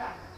Yeah.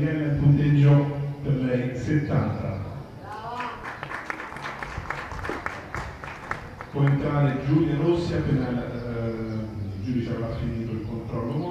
Gabriele, il punteggio per lei 70. Può entrare Giulia Rossi appena eh, il giudice avrà finito il controllo